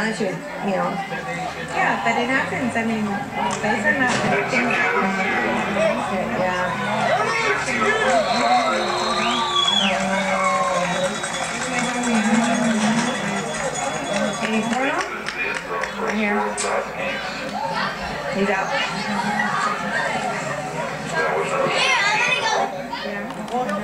now you, know. Yeah, but it happens. I mean, those are not the things. Yeah. Here. He's out. Yeah.